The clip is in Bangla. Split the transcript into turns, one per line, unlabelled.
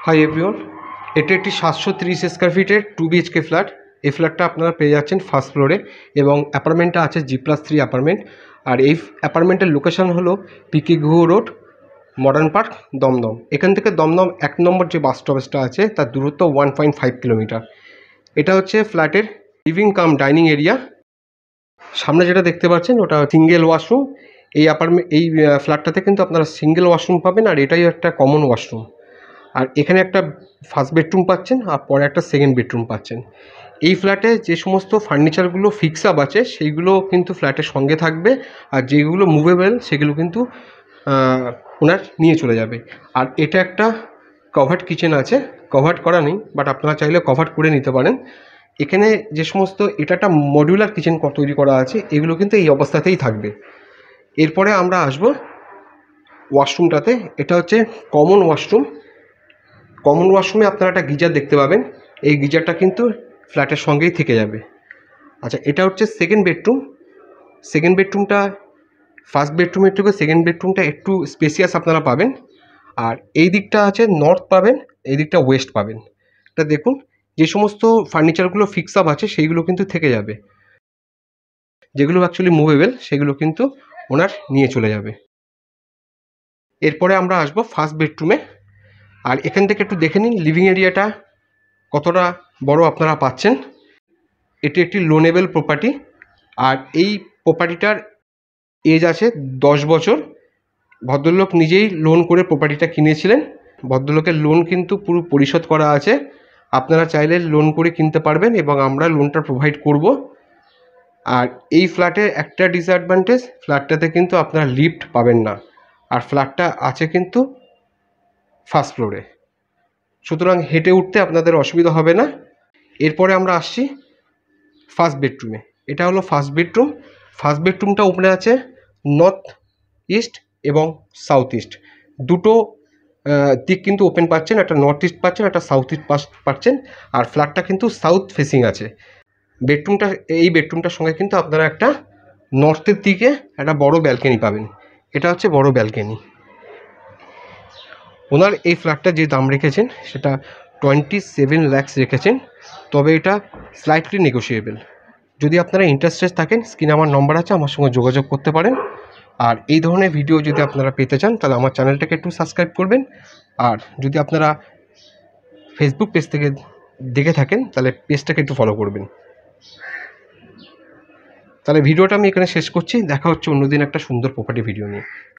হাই এভরিওন এটি একটি সাতশো তিরিশ স্কোয়ার ফিটের টু বিএইচকে ফ্ল্যাট এই ফ্ল্যাটটা আপনারা পেয়ে যাচ্ছেন ফার্স্ট ফ্লোরে এবং অ্যাপার্টমেন্টটা আছে জি প্লাস থ্রি অ্যাপার্টমেন্ট আর এই অ্যাপার্টমেন্টের লোকেশন হলো P K Guha road modern park Dumdum এখান থেকে দমদম এক নম্বর যে বাস স্টপেজটা আছে, তার দূরত্ব ওয়ান পয়েন্ট ফাইভ কিলোমিটার এটা হচ্ছে ফ্ল্যাটের লিভিং কাম ডাইনিং এরিয়া সামনে যেটা দেখতে পাচ্ছেন, ওটা সিঙ্গেল ওয়াশরুম এই অ্যাপার্টমেন্ট এই ফ্ল্যাটটাতে কিন্তু আপনারা সিঙ্গেল ওয়াশরুম পাবেন, আর এটাই একটা কমন ওয়াশরুম আর এখানে একটা ফার্স্ট বেডরুম পাচ্ছেন আর পরে একটা সেকেন্ড বেডরুম পাচ্ছেন। এই ফ্ল্যাটে যে সমস্ত ফার্নিচারগুলো ফিক্স আপ আছে, সেইগুলো কিন্তু ফ্ল্যাটের সঙ্গে থাকবে আর যেগুলো মুভেবল সেগুলো কিন্তু ওনার নিয়ে চলে যাবে। আর এটা একটা কভার্ড কিচেন আছে কভার্ড করা নেই বাট আপনারা চাইলে কভার্ড করে নিতে পারেন। এখানে যে সমস্ত, এটা একটা মডিউলার কিচেন তৈরি করা আছে, এগুলো কিন্তু এই অবস্থাতেই থাকবে। এরপরে আমরা আসব ওয়াশরুমটাতে এটা হচ্ছে কমন ওয়াশরুম কমন ওয়াশরুমে আপনারা একটা গিজার দেখতে পাবেন। এই গিজারটা কিন্তু ফ্ল্যাটের সঙ্গেই থেকে যাবে। আচ্ছা এটা হচ্ছে সেকেন্ড বেডরুম সেকেন্ড বেডরুমটা ফার্স্ট বেডরুমের থেকে সেকেন্ড বেডরুমটা একটু স্পেসিয়াস আপনারা পাবেন। আর এই দিকটা আছে নর্থ পাবেন, এই দিকটা ওয়েস্ট পাবেন। এটা দেখুন, যে সমস্ত ফার্নিচারগুলো ফিক্স আপ আছে, সেইগুলো কিন্তু থেকে যাবে। যেগুলো অ্যাকচুয়ালি মুভেবেল সেগুলো কিন্তু ওনার নিয়ে চলে যাবে। এরপরে আমরা আসব ফার্স্ট বেডরুমে আর এখান থেকে একটু দেখে নিন লিভিং এরিয়াটা কতটা বড় আপনারা পাচ্ছেন। এটি একটি লোনেবল প্রপার্টি আর এই প্রপার্টিটার এজ আছে দশ বছর। ভদ্রলোক নিজেই লোন করে প্রপার্টিটা কিনেছিলেন। ভদ্রলোকের লোন কিন্তু পুরো পরিশোধ করা আছে। আপনারা চাইলে লোন করে কিনতে পারবেন এবং আমরা লোনটা প্রোভাইড করব। আর এই ফ্ল্যাটের একটা ডিসঅ্যাডভান্টেজ ফ্ল্যাটটাতে কিন্তু আপনারা লিফট পাবেন না। আর ফ্ল্যাটটা আছে কিন্তু ফার্স্ট ফ্লোরে। সুতরাং হেঁটে উঠতে আপনাদের অসুবিধা হবে না। এরপরে আমরা আসছি ফার্স্ট বেডরুমে। এটা হলো ফার্স্ট বেডরুম। ফার্স্ট বেডরুমটা উপরে আছে নর্থ ইস্ট এবং সাউথ ইস্ট। দুটো দিক কিন্তু ওপেন পাচ্ছেন। একটা নর্থ ইস্ট পাচ্ছেন, একটা সাউথ ইস্ট পাচ্ছেন। আর ফ্ল্যাটটা কিন্তু সাউথ ফেসিং আছে। বেডরুমটা, এই বেডরুমটার সঙ্গে কিন্তু আপনারা একটা নর্থের দিকে একটা বড় ব্যালকনি পাবেন। এটা হচ্ছে বড় ব্যালকনি। ওনার এই ফ্ল্যাটটা যে দাম রেখেছেন, সেটা টোয়েন্টি সেভেন ল্যাক্স রেখেছেন, তবে এটা স্লাইটলি নেগোসিয়েবল যদি আপনারা ইন্টারেস্টেড থাকেন স্ক্রিনে আমার নম্বর আছে, আমার সঙ্গে যোগাযোগ করতে পারেন। আর এই ধরনের ভিডিও যদি আপনারা পেতে চান, তাহলে আমার চ্যানেলটাকে একটু সাবস্ক্রাইব করবেন। আর যদি আপনারা ফেসবুক পেজ থেকে দেখে থাকেন, তাহলে পেজটাকে একটু ফলো করবেন। তাহলে ভিডিওটা আমি এখানে শেষ করছি। দেখা হচ্ছে অন্যদিন একটা সুন্দর প্রপার্টি ভিডিও নিয়ে।